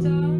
Don't.